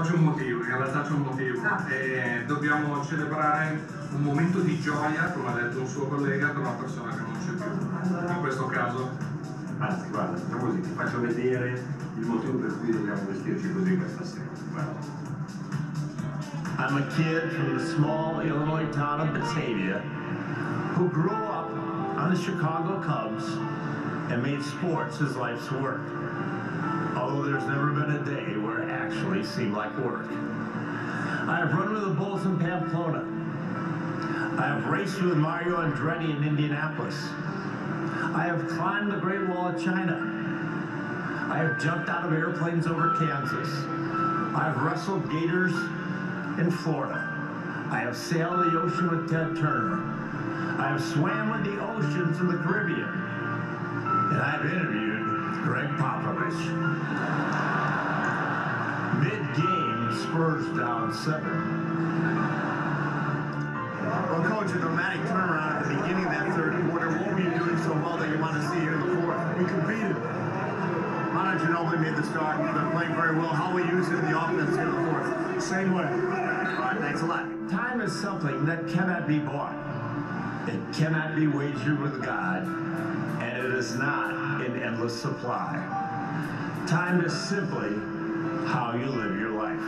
C'è un motivo, in realtà c'è un motivo. Ah. E dobbiamo celebrare un momento di gioia, come ha detto un suo collega, per una persona che non c'è più. In questo caso Anzi, guarda, facciamo così, ti faccio vedere il motivo per cui dobbiamo vestirci così questa sera. Guarda. I'm a kid from the small Illinois town of Batavia who grew up on the Chicago Cubs and made sports his life's work. Seemed like work. I have run with the Bulls in Pamplona. I have raced with Mario Andretti in Indianapolis. I have climbed the Great Wall of China. I have jumped out of airplanes over Kansas. I have wrestled gators in Florida. I have sailed the ocean with Ted Turner. I have swam with the oceans in the Caribbean. And I've interviewed Gregg Popovich. Spurs down seven. Well, coach, a dramatic turnaround at the beginning of that third quarter. What were you doing so well that you want to see here in the fourth? We competed. Manu Ginobili made the start. You've been playing very well. How will you use it in the offense here in the fourth? Same way. All right, thanks a lot. Time is something that cannot be bought. It cannot be wagered with God, and it is not in endless supply. Time is simply how you live your life.